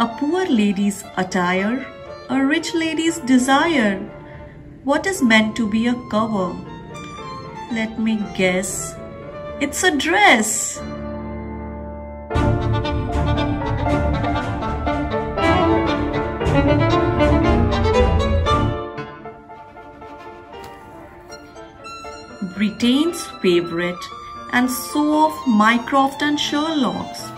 A poor lady's attire, a rich lady's desire. What is meant to be a cover? Let me guess. It's a dress. Britain's favorite and so of Mycroft and Sherlock's.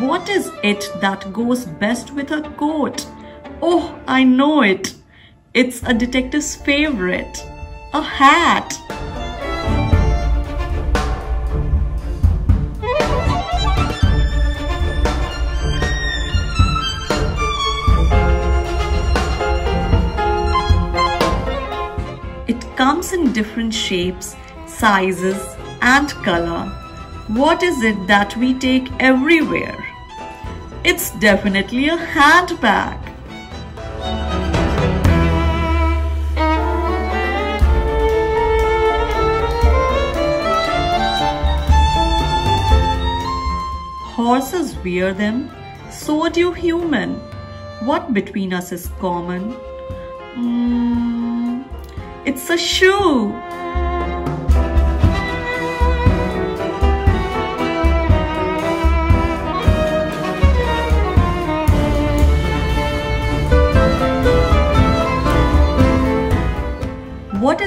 What is it that goes best with a coat? Oh, I know it. It's a detective's favorite. A hat. It comes in different shapes, sizes, and color. What is it that we take everywhere? It's definitely a handbag. Horses wear them, so do human. What between us is common? Mm, it's a shoe.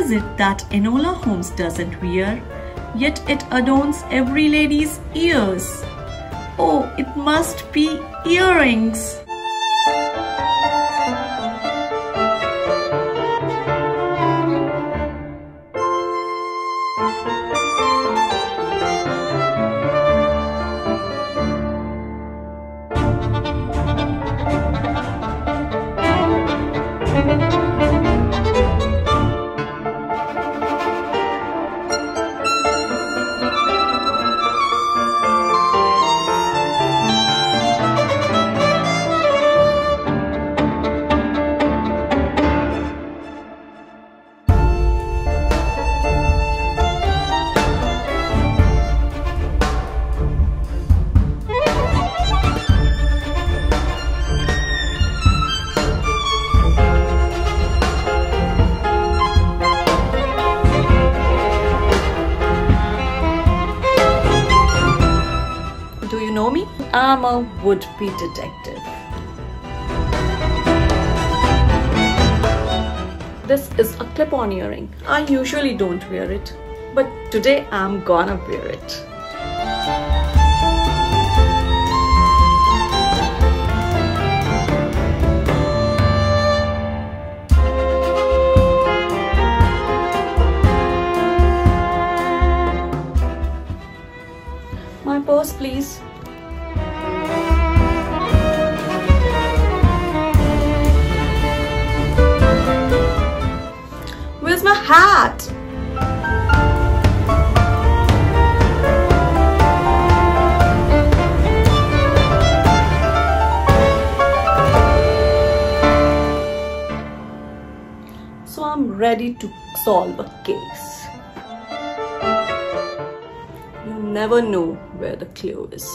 Is it that Enola Holmes doesn't wear, yet it adorns every lady's ears? Oh, it must be earrings. I'm a would-be detective. This is a clip-on earring. I usually don't wear it, but today I'm gonna wear it. Hat? So I'm ready to solve a case. You never know where the clue is.